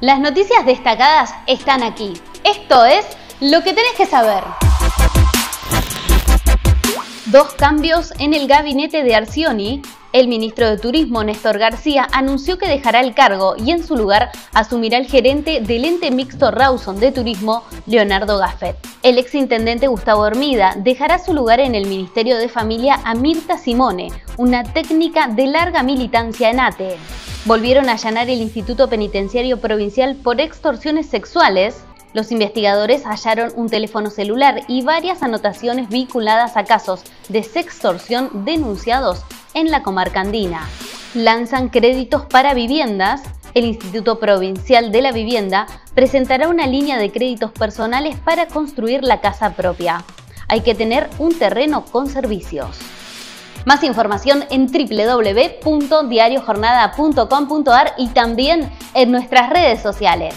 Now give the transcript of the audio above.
Las noticias destacadas están aquí. Esto es lo que tenés que saber. Dos cambios en el gabinete de Arcioni. El ministro de Turismo, Néstor García, anunció que dejará el cargo y en su lugar asumirá el gerente del ente mixto Rawson de Turismo, Leonardo Gaffet. El exintendente Gustavo Hermida dejará su lugar en el Ministerio de Familia a Mirta Simone, una técnica de larga militancia en ATE. Volvieron a allanar el Instituto Penitenciario Provincial por extorsiones sexuales los investigadores hallaron un teléfono celular y varias anotaciones vinculadas a casos de sextorsión denunciados en la comarca andina. Lanzan créditos para viviendas. El Instituto Provincial de la Vivienda presentará una línea de créditos personales para construir la casa propia. Hay que tener un terreno con servicios. Más información en www.diariojornada.com.ar y también en nuestras redes sociales.